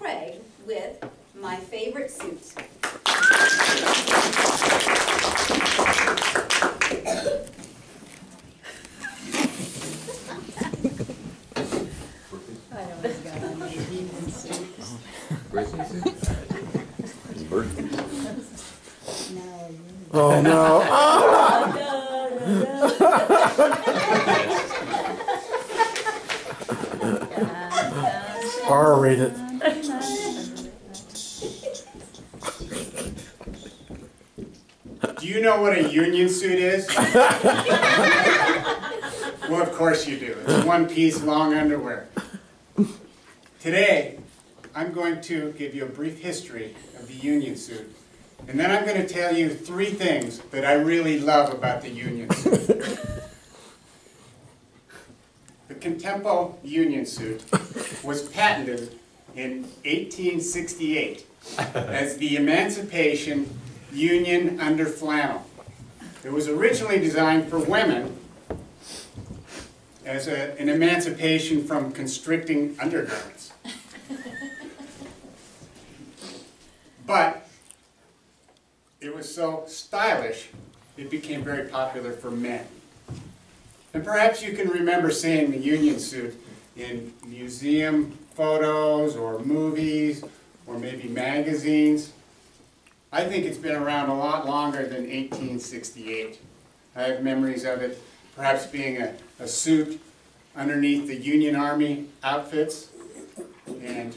Craig with my favorite suits. Oh, no. R rated. Do you know what a union suit is? well, of course you do. It's one piece long underwear. Today, I'm going to give you a brief history of the union suit. And then I'm going to tell you three things that I really love about the union suit. the Contempo union suit was patented in 1868 as the Emancipation Union Under Flannel. It was originally designed for women as a, an emancipation from constricting undergarments. But it was so stylish, it became very popular for men. And perhaps you can remember seeing the union suit in museum photos or movies or maybe magazines. I think it's been around a lot longer than 1868. I have memories of it perhaps being a, a suit underneath the Union Army outfits and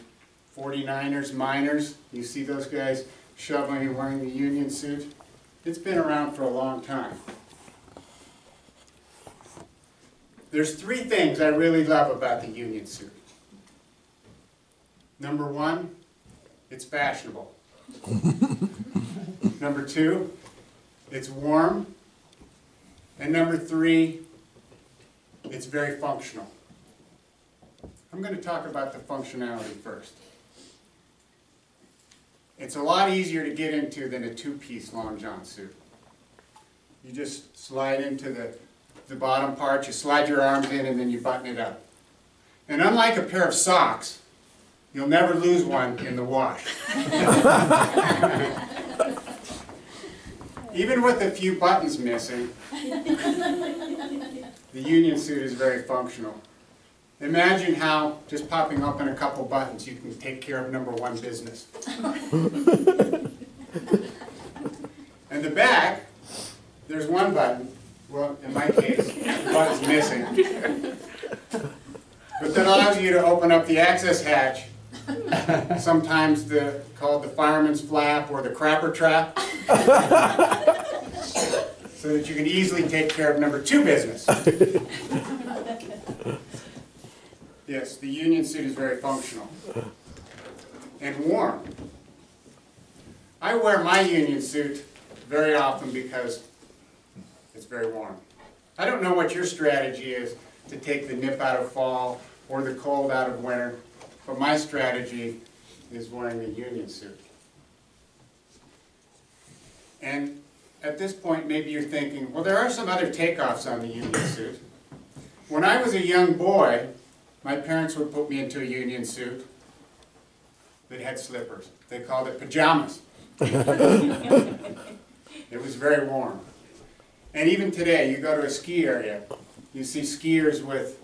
49ers, miners. You see those guys shoveling and wearing the union suit. It's been around for a long time. There's three things I really love about the union suit. Number one, it's fashionable. number two, it's warm. And number three, it's very functional. I'm going to talk about the functionality first. It's a lot easier to get into than a two-piece long john suit. You just slide into the, the bottom part, you slide your arms in, and then you button it up. And unlike a pair of socks, you'll never lose one in the wash. Even with a few buttons missing, the union suit is very functional. Imagine how, just popping open a couple buttons, you can take care of number one business. and the back, there's one button. Well, in my case, the button's missing. But that allows you to open up the access hatch, sometimes the, called the fireman's flap or the crapper trap, so that you can easily take care of number two business. Yes, the union suit is very functional and warm. I wear my union suit very often because it's very warm. I don't know what your strategy is to take the nip out of fall or the cold out of winter, but my strategy is wearing the union suit. And at this point, maybe you're thinking, well, there are some other takeoffs on the union suit. When I was a young boy, my parents would put me into a union suit that had slippers. They called it pajamas. it was very warm. And even today, you go to a ski area, you see skiers with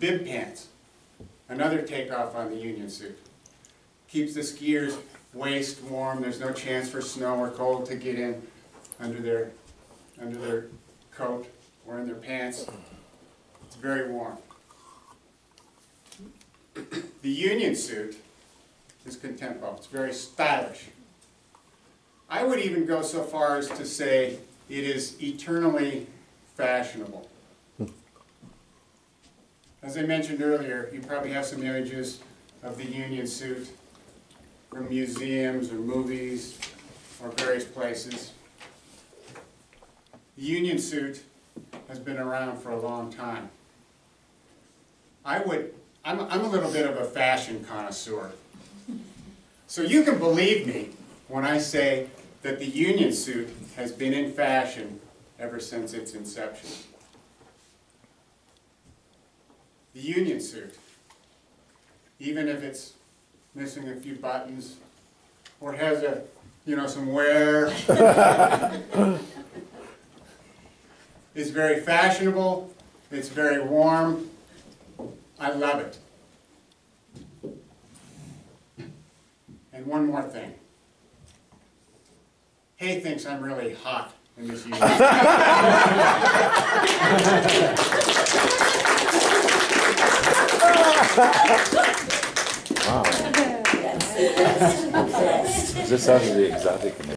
bib pants, another takeoff on the union suit. Keeps the skiers' waist warm, there's no chance for snow or cold to get in under their, under their coat or in their pants. It's very warm. The union suit is contempo. It's very stylish. I would even go so far as to say it is eternally fashionable. As I mentioned earlier, you probably have some images of the union suit from museums or movies or various places. The union suit has been around for a long time. I would, I'm, I'm a little bit of a fashion connoisseur. So you can believe me when I say that the union suit has been in fashion ever since its inception. The union suit, even if it's missing a few buttons, or has a, you know, some wear. It's very fashionable, it's very warm, I love it. And one more thing. Hay thinks I'm really hot in this union. This sounds the exotic.